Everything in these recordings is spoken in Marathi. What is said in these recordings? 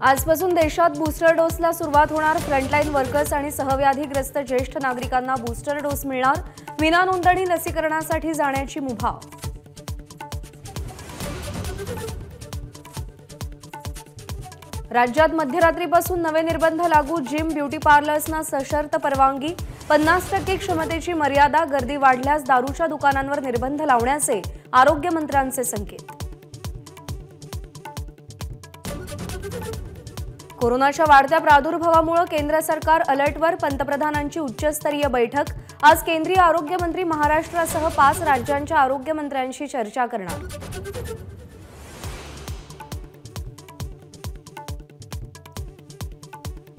आजपासून देशात बूस्टर डोसला सुरुवात होणार. फ्रंटलाईन वर्कर्स आणि सहव्याधीग्रस्त ज्येष्ठ नागरिकांना बूस्टर डोस मिळणार. विना नोंदणी लसीकरणासाठी जाण्याची मुभा. राज्यात मध्यरात्रीपासून नवे निर्बंध लागू जिम ब्युटी पार्लर्सना सशर्त परवानगी पन्नास टक्के क्षमतेची मर्यादा गर्दी वाढल्यास दारूच्या दुकानांवर निर्बंध लावण्याचे आरोग्यमंत्र्यांचे संकेत. कोरोनाच्या वाढत्या प्रादुर्भावामुळे केंद्र सरकार अलर्टवर पंतप्रधानांची उच्चस्तरीय बैठक. आज केंद्रीय आरोग्यमंत्री महाराष्ट्रासह पाच राज्यांच्या आरोग्यमंत्र्यांशी चर्चा करणार.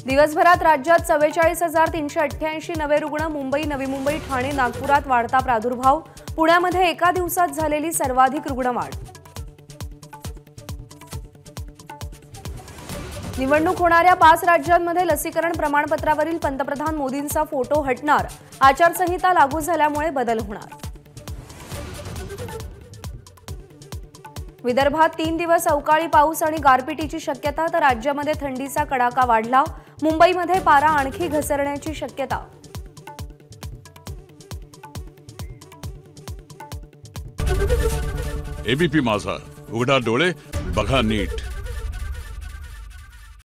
दिवसभरात राज्यात चव्वेचाळीस हजार तीनशे अठ्ठ्याऐंशी नवे रुग्ण मुंबई नवी मुंबई ठाणे नागपुरात वाढता प्रादुर्भाव. पुण्यामध्ये एका दिवसात झालेली सर्वाधिक रुग्णवाढ. निवडणूक होणाऱ्या पाच राज्यांमध्ये लसीकरण प्रमाणपत्रावरील पंतप्रधान मोदींचा फोटो हटणार. आचारसंहिता लागू झाल्यामुळे बदल होणार. विदर्भात तीन दिवस अवकाळी पाऊस आणि गारपिटीची शक्यता तर राज्यामध्ये थंडीचा कडाका वाढला. मुंबईमध्ये पारा आणखी घसरण्याची शक्यता. एबीपी माझा. उघडा डोळे बघा नीट.